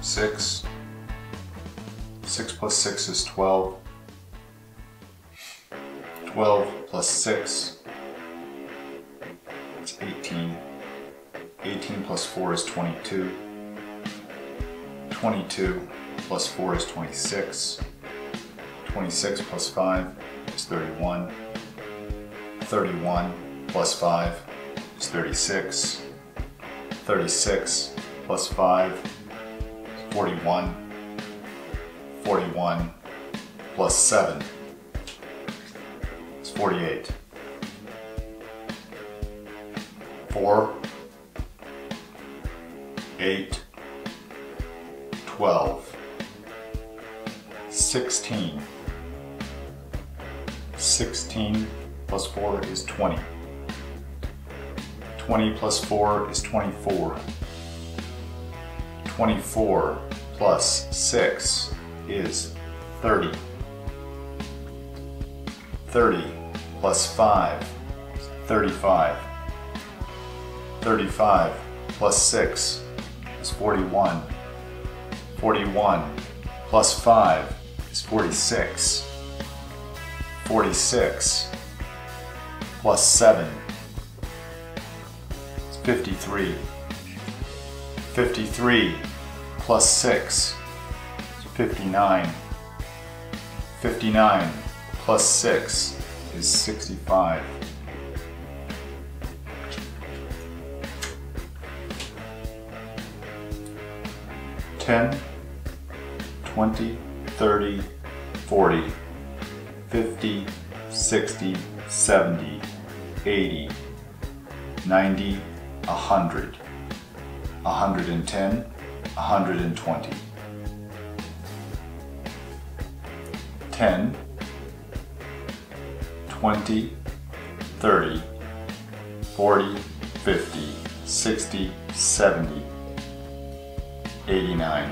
6. 6 plus 6 is 12. 12 plus 6 is 18. 18 plus 4 is 22. 22 plus 4 is 26. 26 plus 5 is 31. 31 plus 5 is 36. 36 plus 5 is 41. 41 plus 7 is 48. 4, 8, 12, 16. 16 plus 4 is 20. 20 plus 4 is 24. 24 plus 6 is 30. 30 plus 5 is 35. 35 plus 6 is 41. 41 plus 5 is 46. 46 plus 7 is 53. 53 plus 6 is 59. 59 plus 6 is 65. Ten, twenty, thirty, forty, fifty, sixty, seventy, eighty, ninety, a hundred, a hundred and ten, a hundred and twenty. Ten, twenty, thirty, forty, fifty, sixty, seventy, 89